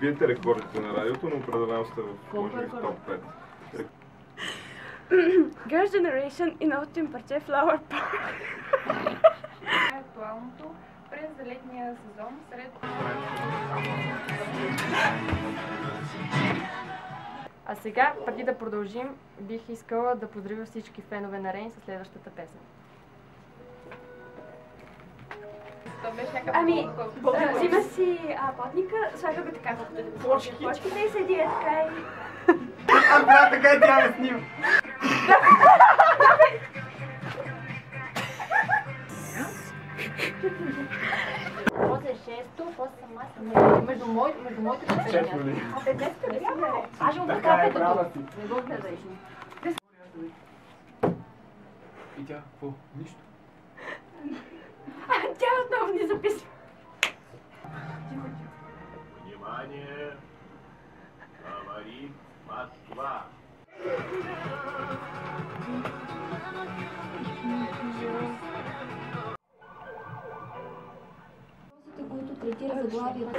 Биете рекордите на радиото, но определено сте в, може в топ 5. Girls' Generation и новото им парче Flower Power. актуалното през летния сезон сред... А сега, преди да продължим, бих искала да поздравя всички фенове на Рейн със следващата песен. То беше някакъв Ами, а, взима си а, потника, слага го така в плочките и седи е така и... Аз брат, така и тя ме снима. После шесто, после сама между, мой, между моите песени. Абе, днес къде си наред? Аз ще го е, си. Не го гледаш. И тя, какво? Нищо. А, тя отново ни записва. Внимание! Говорит Москва! Които третира заглавието.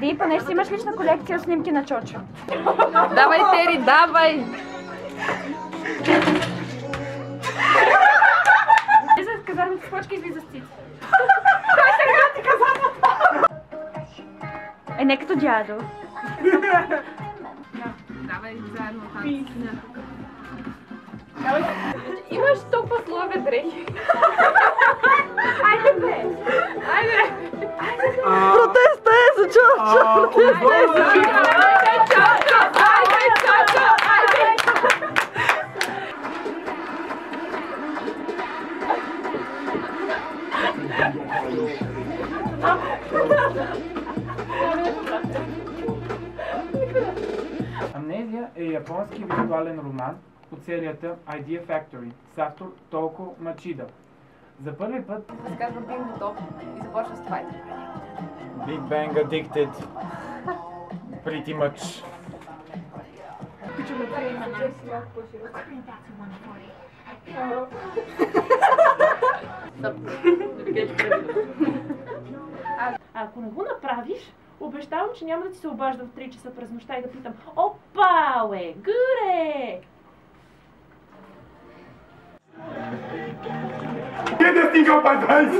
Ди, понеже си имаш лична колекция снимки на Чочо. Давай, Тери, давай! Излиза в казармата с почки и излиза не като дядо. Давай заедно Имаш толкова слави дрехи. Айде бе! Протеста е за Чорчо! Протеста е за Амнезия е японски виртуален роман от серията Idea Factory с автор Толко Мачида. За първи път се казва Топ и започва с това. Big Bang Addicted Pretty much. Ако не го направиш, обещавам, че няма да ти се обаждам в 3 часа през нощта и да питам Опа, уе, гъре! Къде стига падайс?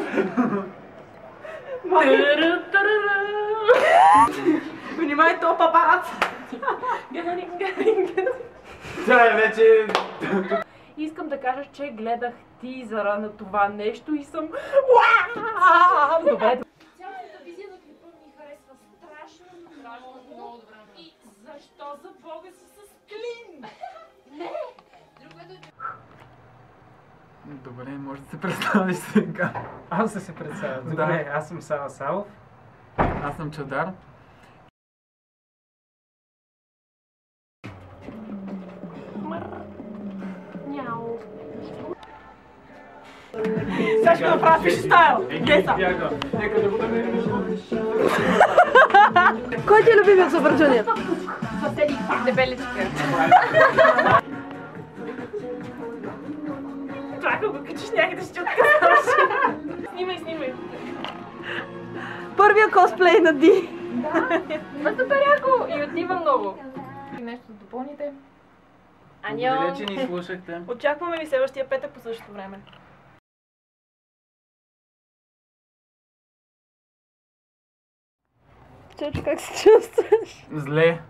Внимай, то папарац! Тя е вече... Искам да кажа, че гледах тизъра на това нещо и съм... Добре, Цялата визия на клипа ми харесва страшно, страшно много добре. И защо за бога си с клин? Не! Другото е, Добре, може да се представиш сега. Аз да се представя. Да. Добре, аз съм Сава Савов. Аз съм Чадар. Сега ще направя фристайл! Геса! Нека да бъдем... Кой ти е любимият съображение? Дебеличка. Чакай го качиш някъде ще откъснеш. Снимай, снимай. Първия косплей на Ди. Това е супер яко и отива много. И нещо да допълните. Аньон. Благодаря, че ни слушахте. Очакваме ви следващия петък по същото време. Чочо, как се чувстваш? Зле.